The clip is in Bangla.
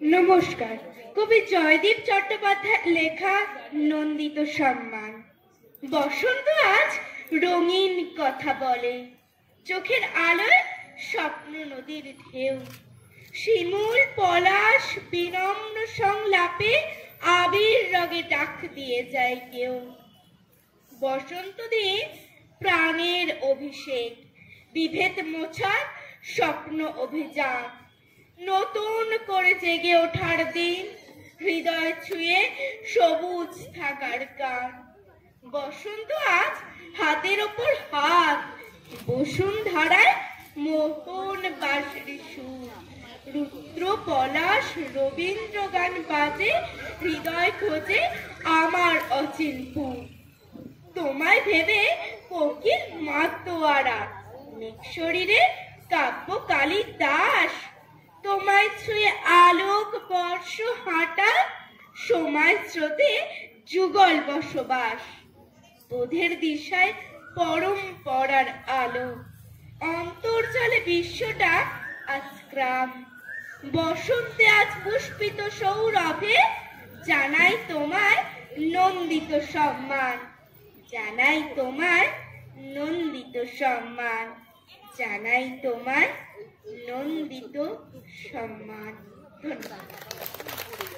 নমস্কার। কবি জয়দীপ চট্টোপাধ্যায় লেখা নন্দিত সম্মান। বসন্ত আজ রঙিন কথা বলে। চোখের আলোয় স্বপ্ন নদীর ঢেউ। শিমুল, পলাশ, বিনম্র সংলাপে আবির রগে ডাক দিয়ে যায় কেউ। বসন্ত দিয়ে প্রাণের অভিষেক, বিভেদ মোছার স্বপ্ন অভিযান। নতুন করে জেগে ওঠার দিন, হৃদয় ছুঁয়ে সবুজ থাকার গান। বসন্ত আজ হাতের ওপর হাত বসুন্ধরায় মোহন বাঁশরি সুর। রুদ্র পলাশ রবীন্দ্র গান বাজে, হৃদয় খোঁজে আমার অচিনপুর তোমায় ভেবে কোকিল মাতোয়ারা শরীরে কাব্য কালী দাস বর্ষ হাঁটা সময় স্রোতে যুগল বসবাস। বোধের দিশায় পরম পড়ার আলো। অন্তর্জলে বিশ্বটা আজ গ্রাম। বসন্তে আজ পুষ্পিত সৌরভে জানাই তোমায় নন্দিত সম্মান। জানাই তোমার নন্দিত সম্মান। জানাই তোমার নন্দিত সম্মান। Thank you.